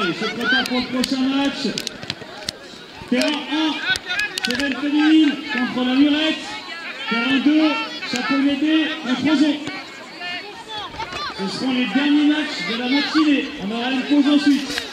Allez, se prépare pour le prochain match. Terrain 1, Cévennes féminine contre la Murette. Terrain 2, Château Médé contre Ozon. Ce seront les derniers matchs de la matinée. On aura une pause ensuite.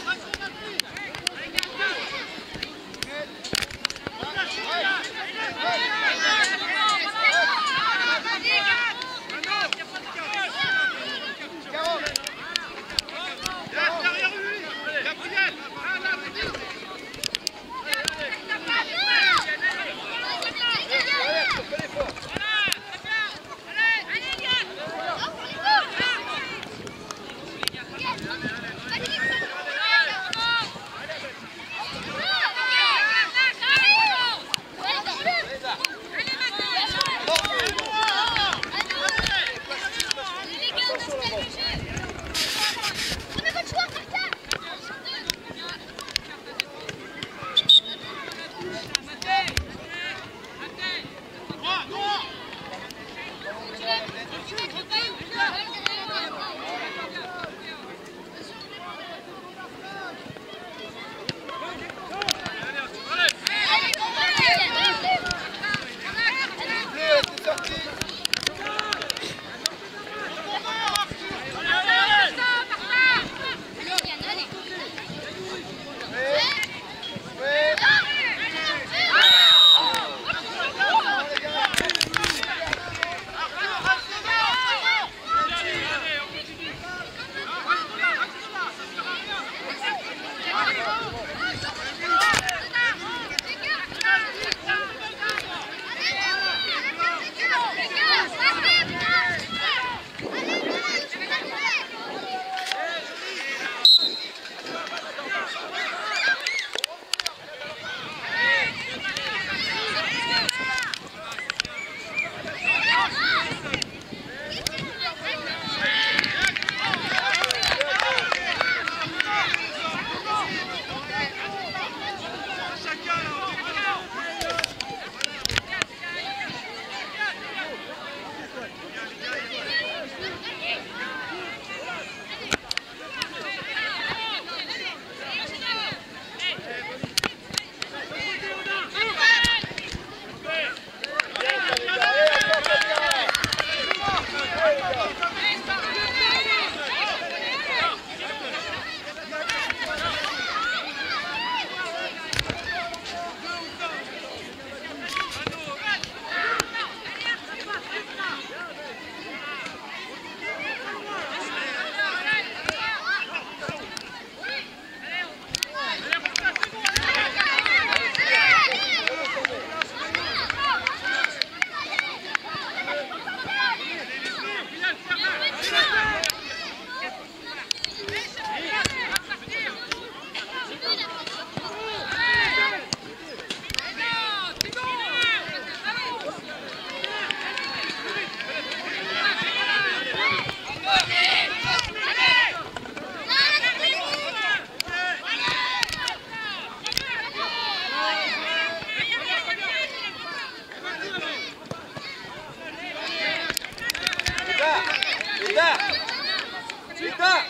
Chita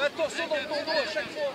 attention dans ton dos à chaque fois.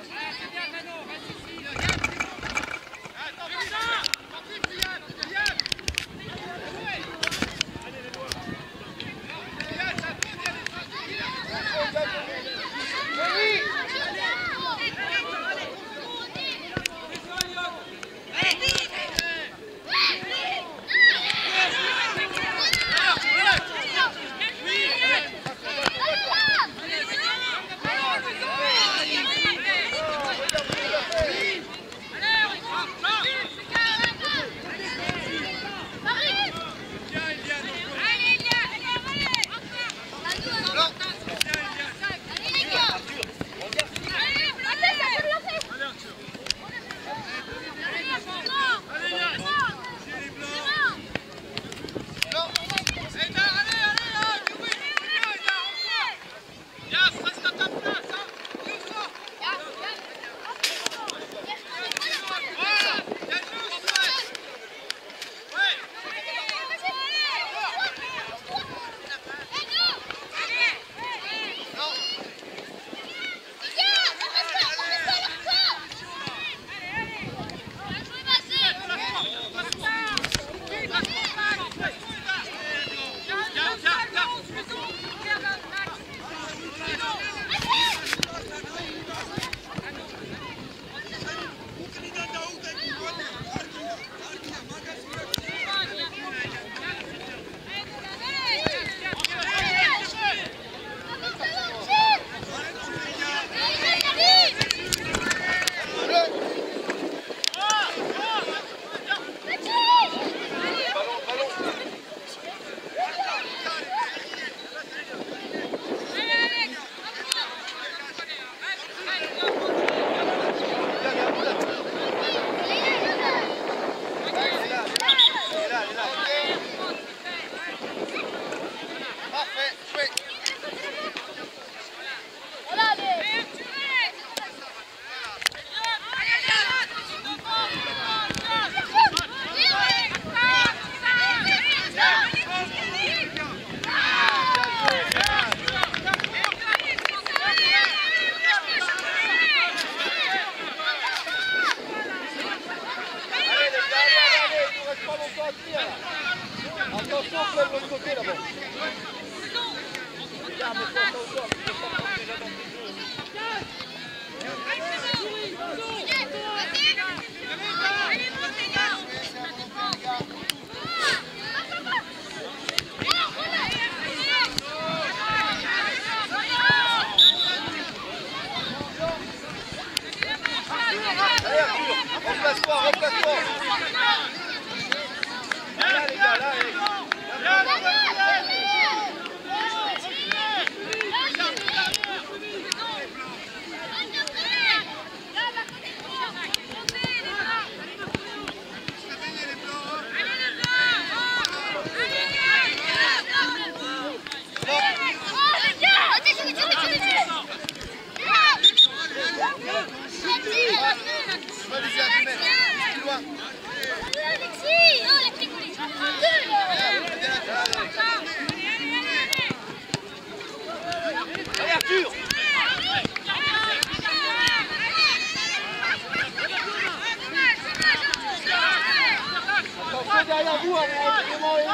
ja, ja, Ruhe, ey, wir wollen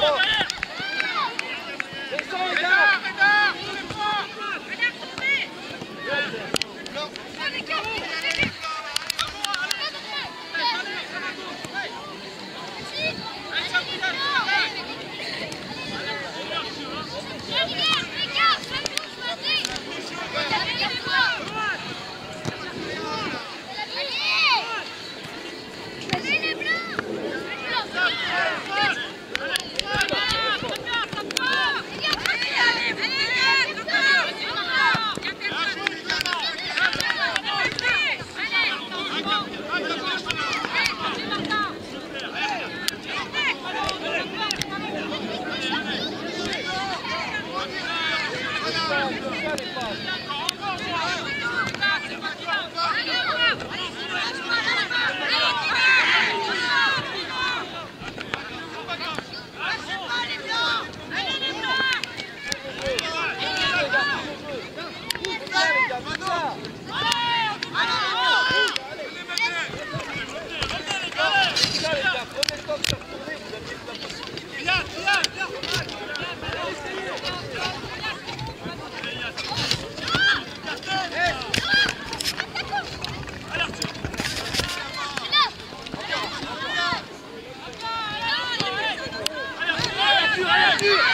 level. Allez,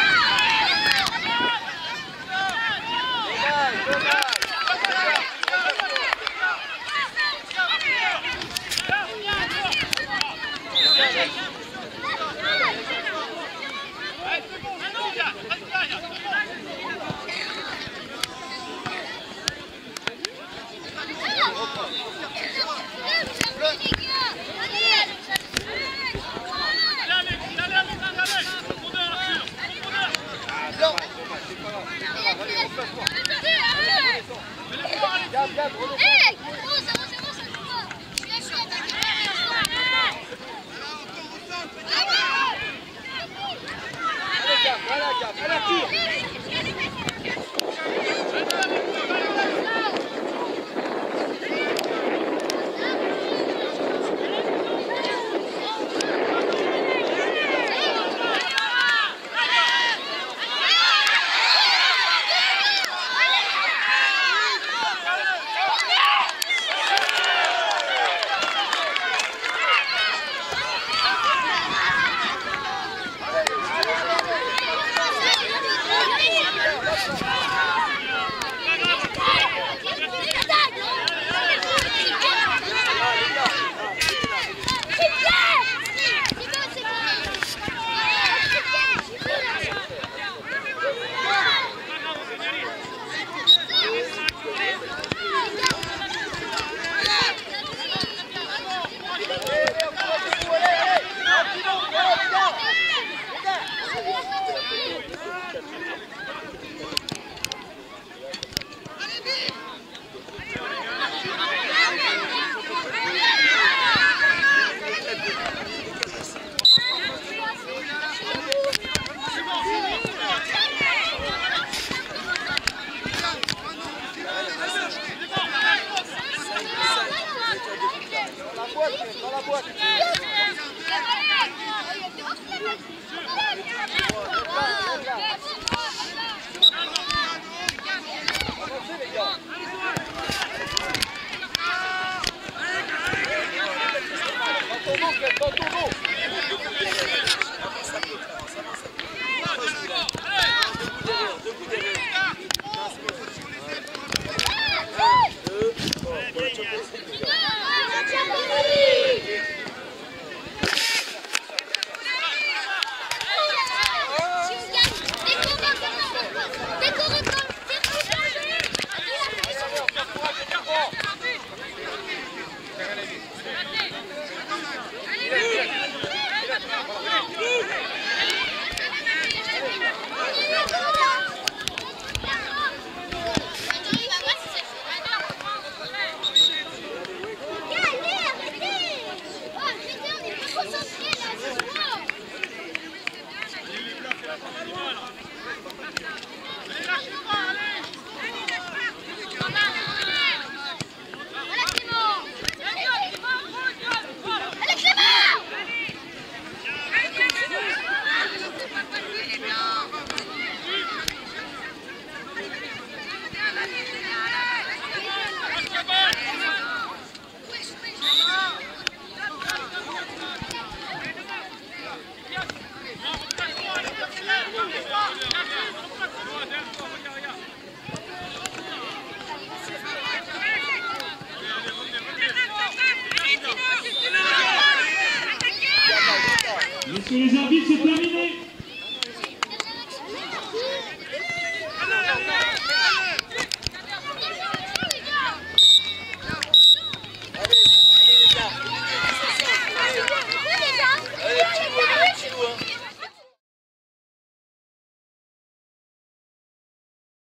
Messieurs les arbitres, c'est terminé.